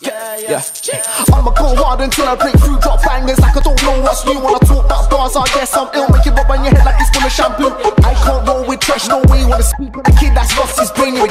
Yeah, yeah. I'ma go hard until I break through, drop bangers like I don't know what's new. When I talk about bars, I guess I'm ill, make it rub on your head like it's full of shampoo. I can't roll with trash, no way. Wanna speak with a kid that's lost his brain with